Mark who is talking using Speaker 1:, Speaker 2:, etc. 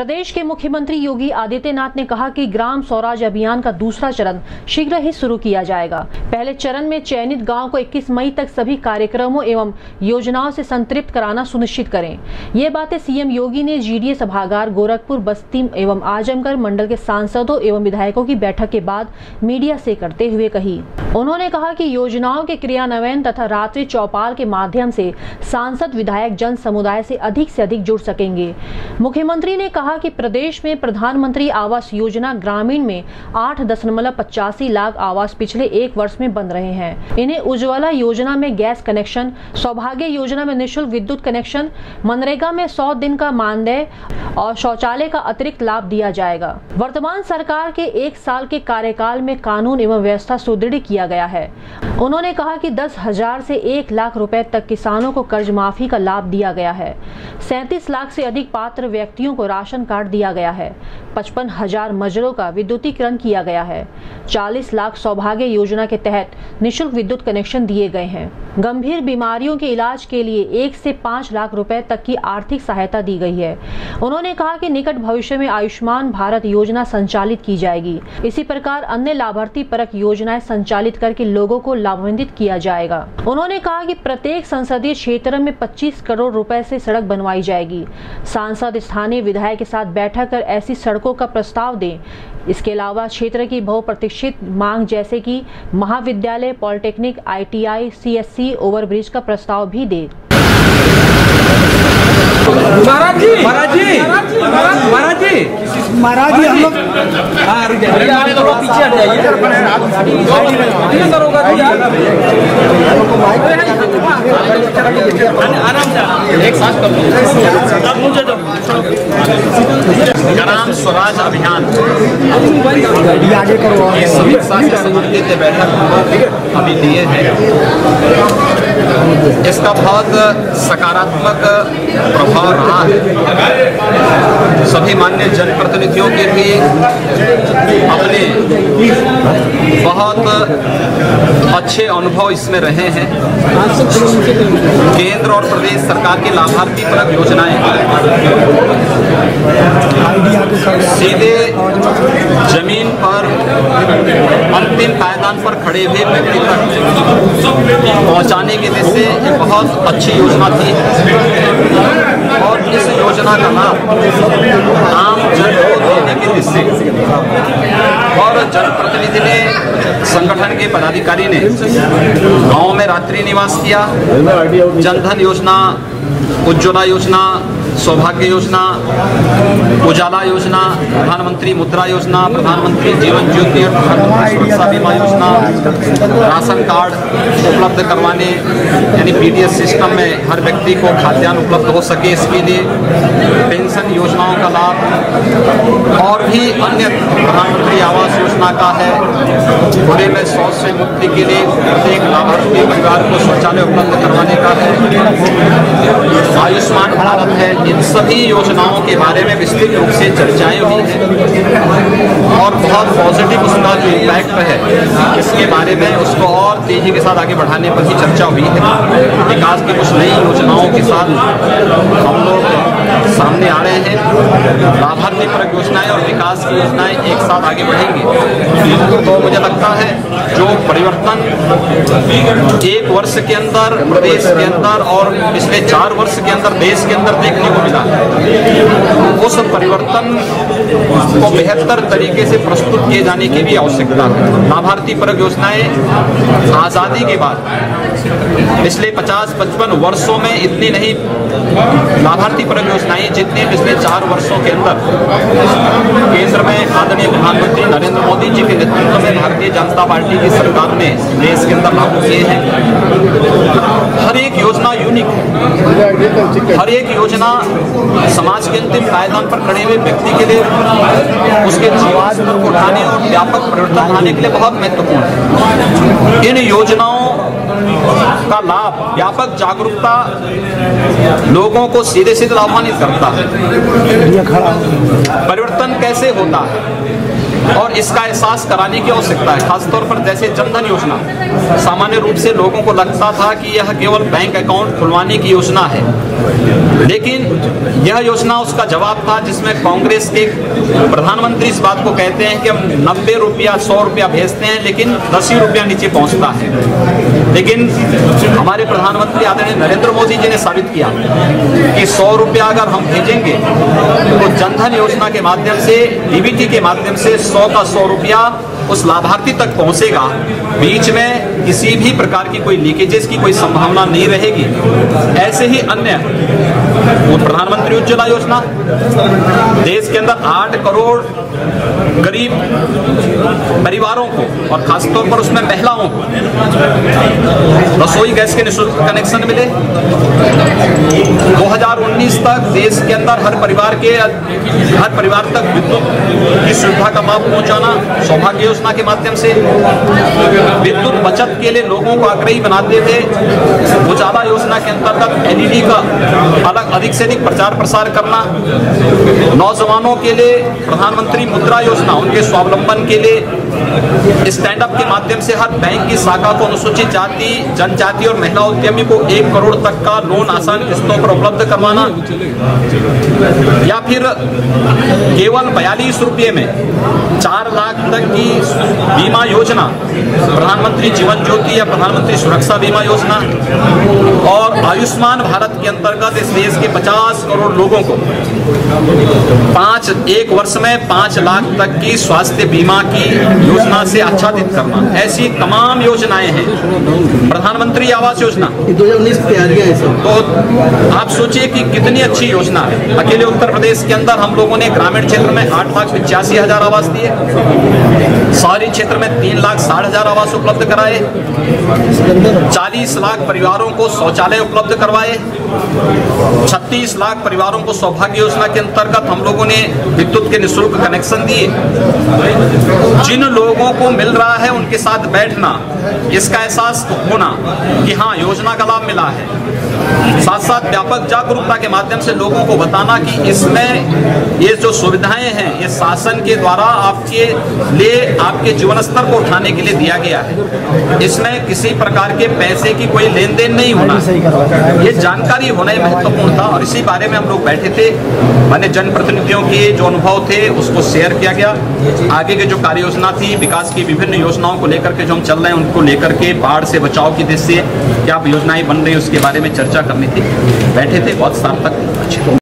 Speaker 1: प्रदेश के मुख्यमंत्री योगी आदित्यनाथ ने कहा कि ग्राम स्वराज अभियान का दूसरा चरण शीघ्र ही शुरू किया जाएगा। पहले चरण में चयनित गाँव को 21 मई तक सभी कार्यक्रमों एवं योजनाओं से संतृप्त कराना सुनिश्चित करें। ये बातें सीएम योगी ने जीडीए सभागार, गोरखपुर, बस्ती एवं आजमगढ़ मंडल के सांसदों एवं विधायकों की बैठक के बाद मीडिया से करते हुए कही। उन्होंने कहा कि योजनाओं के क्रियान्वयन तथा रात्रि चौपाल के माध्यम से सांसद, विधायक, जन समुदाय से अधिक से अधिक जुड़ सकेंगे। मुख्यमंत्री ने कहा कि प्रदेश में प्रधानमंत्री आवास योजना ग्रामीण में आठ दशमलव पचासी लाख आवास पिछले एक वर्ष में बन रहे हैं। इन्हें उज्ज्वला योजना में गैस कनेक्शन, सौभाग्य योजना में निःशुल्क विद्युत कनेक्शन, मनरेगा में सौ दिन का मानदेय और शौचालय का अतिरिक्त लाभ दिया जाएगा। वर्तमान सरकार के एक साल के कार्यकाल में कानून एवं व्यवस्था सुदृढ़ किया गया है। उन्होंने कहा कि दस हज़ार से एक लाख रुपए तक किसानों को कर्ज माफ़ी का लाभ दिया गया है। सैंतीस लाख से अधिक पात्र व्यक्तियों को राशन कार्ड दिया गया है। पचपन हज़ार मजरों का विद्युतीकरण किया गया है। 40 लाख सौभाग्य योजना के तहत निशुल्क विद्युत कनेक्शन दिए गए हैं। गंभीर बीमारियों के इलाज के लिए एक से पाँच लाख रुपए तक की आर्थिक सहायता दी गई है। उन्होंने कहा कि निकट भविष्य में आयुष्मान भारत योजना संचालित की जाएगी। इसी प्रकार अन्य लाभार्थी परक योजनाएँ संचालित करके लोगों को लाभान्वित किया जाएगा। उन्होंने कहा कि प्रत्येक संसदीय क्षेत्र में 25 करोड़ रुपए से सड़क बनवाई जाएगी। सांसद, स्थानीय विधायक के साथ बैठक कर ऐसी सड़कों का प्रस्ताव दें। इसके अलावा क्षेत्र की बहुप्रतीक्षित मांग जैसे कि महाविद्यालय पॉलिटेक्निक आईटीआई, सीएससी ओवरब्रिज का प्रस्ताव भी दे।
Speaker 2: महाराज जी! महाराज जी! महाराज जी!
Speaker 3: महाराज जी! हम लोग
Speaker 2: हाँ थोड़ा पीछे हट जाइए? आराम से एक साथ कर। लो मुझे दो।
Speaker 4: ग्राम स्वराज अभियान।
Speaker 3: ये
Speaker 4: समीक्षा से संबंधित बैठक अभी लिए हैं। इसका बहुत सकारात्मक प्रभाव रहा है। सभी मान्य जनप्रतिनिधियों के भी अपने बहुत अच्छे अनुभव इसमें रहे हैं। और प्रदेश सरकार के लाभार्थी परक योजनाएँ सीधे ज़मीन पर अंतिम पायदान पर खड़े हुए व्यक्ति तक पहुँचाने के से एक बहुत अच्छी योजना थी। और इस योजना का लाभ आम जन की और जनप्रतिनिधि ने संगठन के पदाधिकारी ने गाँव में रात्रि निवास किया। जनधन योजना, उज्ज्वला योजना सौभाग्य योजना, उजाला योजना, प्रधानमंत्री मुद्रा योजना, प्रधानमंत्री जीवन ज्योति और प्रधानमंत्री सुरक्षा बीमा योजना, राशन कार्ड उपलब्ध करवाने, यानी पीडीएस सिस्टम में हर व्यक्ति को खाद्यान्न उपलब्ध हो सके इसके लिए, पेंशन योजनाओं का लाभ, और भी अन्य प्रधानमंत्री आवास योजना का है। खुले में शौच से मुक्ति के लिए प्रत्येक लाभार्थी परिवार को शौचालय उपलब्ध करवाने का है आयुष्मान भारत है। इन सभी योजनाओं के बारे में विस्तृत रूप से चर्चाएँ हुई हैं और बहुत पॉजिटिव उसका जो इम्पैक्ट है, इसके बारे में उसको और तेज़ी के साथ आगे बढ़ाने पर भी चर्चा हुई है। विकास की कुछ नई योजनाओं के साथ हम लोग सामने आ रहे हैं। लाभार्थी परक योजनाएँ और विकास की योजनाएँ एक साथ आगे बढ़ेंगी। तो मुझे लगता है, जो परिवर्तन एक वर्ष के अंदर प्रदेश के अंदर और पिछले चार वर्ष के अंदर देश के अंदर देखने को मिला उस परिवर्तन को बेहतर तरीके से प्रस्तुत किए जाने की भी आवश्यकता है। लाभार्थी परक योजनाएँ आज़ादी के बाद। पिछले 50-55 वर्षों में इतनी नहीं, लाभार्थी परक योजनाएँ जितनी पिछले चार वर्षों के अंदर। केंद्र में आदरणीय प्रधानमंत्री नरेंद्र मोदी जी के नेतृत्व में भारतीय जनता पार्टी की सरकार ने देश के अंदर लागू किए हैं। हर एक योजना यूनिक है। हर एक योजना समाज के अंतिम पायदान पर खड़े हुए व्यक्ति के लिए उसके स्तर को उठाने और व्यापक परिवर्तन आने के लिए बहुत महत्वपूर्ण है। इन योजनाओं का लाभ, व्यापक जागरूकता लोगों को सीधे सीधे लाभान्वित करता है। परिवर्तन कैसे होता है? और इसका एहसास कराने की आवश्यकता है, खासतौर पर जैसे जनधन योजना। सामान्य रूप से लोगों को लगता था कि यह केवल बैंक अकाउंट खुलवाने की योजना है। लेकिन यह योजना उसका जवाब था जिसमें कांग्रेस के प्रधानमंत्री इस बात को कहते हैं कि हम नब्बे रुपया, सौ रुपया भेजते हैं, लेकिन दस ही रुपया नीचे पहुँचता है। लेकिन हमारे प्रधानमंत्री आदरणीय नरेंद्र मोदी जी ने साबित किया कि सौ रुपया अगर हम भेजेंगे तो जनधन योजना के माध्यम से डीबीटी के माध्यम से सौ का सौ रुपया उस लाभार्थी तक पहुंचेगा। बीच में किसी भी प्रकार की कोई लीकेजेस की कोई संभावना नहीं रहेगी। ऐसे ही अन्य वो प्रधानमंत्री उज्ज्वला योजना। देश के अंदर आठ करोड़ गरीब परिवारों को और खासतौर पर उसमें महिलाओं को। रसोई गैस के निःशुल्क कनेक्शन मिले। 2019 तक देश के अंदर हर परिवार के, हर परिवार तक विद्युत की सुविधा का लाभ पहुंचाना सौभाग्य योजना के माध्यम से। विद्युत बचत के लिए लोगों को आग्रही बनाते थे। उजाला योजना के अंतर्गत एलईडी का अलग, अधिक से अधिक प्रचार प्रसार करना। नौजवानों के लिए प्रधानमंत्री मुद्रा योजना, उनके स्वावलंबन के लिए it स्टैंड अप के माध्यम से हर बैंक की शाखा को अनुसूचित जाति, जनजाति और महिला उद्यमी को एक करोड़ तक का लोन आसान किस्तों पर उपलब्ध करवाना या फिर केवल बयालीस रुपये में चार लाख तक की बीमा योजना, प्रधानमंत्री जीवन ज्योति या प्रधानमंत्री सुरक्षा बीमा योजना और आयुष्मान भारत के अंतर्गत इस देश के 50 करोड़ लोगों को पाँच, एक वर्ष में पाँच लाख तक की स्वास्थ्य बीमा की योजना से आच्छादित करना। ऐसी तमाम योजनाएँ हैं। प्रधानमंत्री आवास योजना।
Speaker 3: दो हज़ार उन्नीस की तैयारियाँ हैं
Speaker 4: तो आप सोचिए कि कितनी अच्छी योजना है। अकेले उत्तर प्रदेश के अंदर हम लोगों ने ग्रामीण क्षेत्र में आठ लाख पिचासी हज़ार आवास दिए। शहरी क्षेत्र में तीन लाख साठ हज़ार आवास उपलब्ध कराए। चालीस लाख परिवारों को शौचालय उपलब्ध करवाए। छत्तीस लाख परिवारों को सौभाग्य योजना के अंतर्गत हम लोगों ने विद्युत के निःशुल्क कनेक्शन दिए। जिन लोगों को मिल रहा है उनके साथ बैठना, इसका एहसास होना कि हाँ योजना का लाभ मिला है। साथ साथ व्यापक जागरूकता के माध्यम से लोगों को बताना कि इसमें ये जो सुविधाएँ हैं, ये शासन के द्वारा आपके लिए, आपके जीवन स्तर को उठाने के लिए दिया गया है। इसमें किसी प्रकार के पैसे की कोई लेन देन नहीं होना। ये जानकारी होना ही महत्वपूर्ण था और इसी बारे में हम लोग बैठे थे। मैंने जनप्रतिनिधियों के जो अनुभव थे, उसको शेयर किया गया। आगे के जो कार्य योजना थी विकास की विभिन्न योजनाओं को लेकर के जो हम चल रहे हैं, उनको लेकर के बाढ़ से बचाव की दृष्टि क्या योजनाएँ बन रही है, उसके बारे में चर्चा करनी थी। बैठे थे बहुत सार्थक। अच्छे